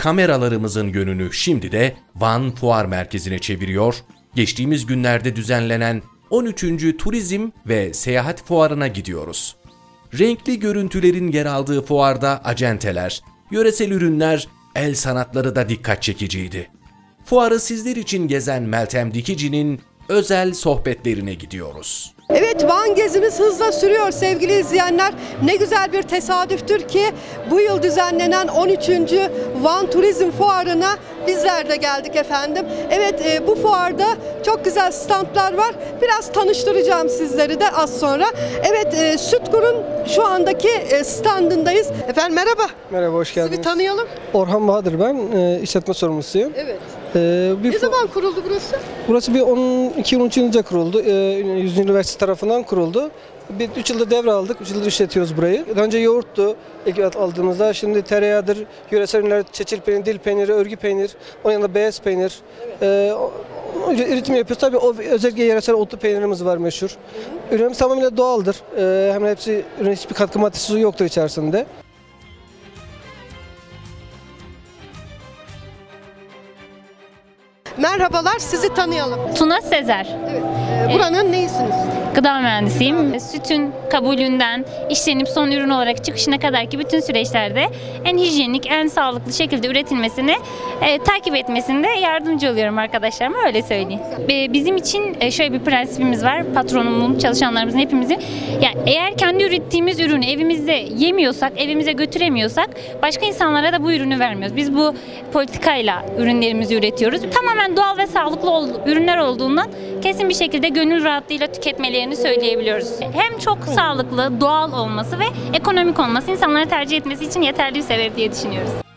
kameralarımızın yönünü şimdi de Van Fuar Merkezi'ne çeviriyor. Geçtiğimiz günlerde düzenlenen 13. Turizm ve Seyahat Fuarı'na gidiyoruz. Renkli görüntülerin yer aldığı fuarda acenteler, yöresel ürünler, el sanatları da dikkat çekiciydi. Fuarı sizler için gezen Meltem Dikici'nin özel sohbetlerine gidiyoruz. Evet Van gezimiz hızla sürüyor sevgili izleyenler. Ne güzel bir tesadüftür ki bu yıl düzenlenen 13. Van Turizm Fuarı'na bizler de geldik efendim. Evet e, bu fuarda çok güzel standlar var. Biraz tanıştıracağım sizleri de az sonra. Evet e, Sütkur'un şu andaki e, standındayız. Efendim merhaba. Merhaba, hoş Sizi bir geldiniz. tanıyalım. Orhan Bahadır ben, e, işletme sorumlusuyum. Evet. E, bir Ne zaman kuruldu burası? Burası bir 2013 yılında kuruldu. E, Yüz Üniversitesi tarafından kuruldu. Bir 3 yılda devraldık, 3 yıldır işletiyoruz burayı. Daha önce yoğurttu ilk aldığımızda. Şimdi tereyağıdır, yöresel ürünler, çeçil peyniri, dil peyniri, örgü peynir, onun yanında beyaz peynir. E, o- o- üretim yapıyoruz. Tabii o özellikle yöresel otlu peynirimiz var meşhur. Ürünümüz tamamıyla doğaldır. E, hemen hepsi, ürün hiçbir katkı maddesi yoktur içerisinde. Merhabalar sizi tanıyalım. Tuna Sezer. Evet. e, buranın neyisiniz? Gıda mühendisiyim. Sütün kabulünden işlenip son ürün olarak çıkışına kadar ki bütün süreçlerde en hijyenik, en sağlıklı şekilde üretilmesini e, takip etmesinde yardımcı oluyorum arkadaşlarıma öyle söyleyeyim. E, bizim için e, şöyle bir prensibimiz var. Patronumun, çalışanlarımızın hepimizin. Yani eğer kendi ürettiğimiz ürünü evimizde yemiyorsak, evimize götüremiyorsak başka insanlara da bu ürünü vermiyoruz. Biz bu politikayla ürünlerimizi üretiyoruz. Tamamen doğal ve sağlıklı ol- ürünler olduğundan kesin bir şekilde gönül rahatlığıyla tüketmelerini söyleyebiliyoruz. Hem çok sağlıklı, doğal olması ve ekonomik olması insanlara tercih etmesi için yeterli bir sebep diye düşünüyoruz.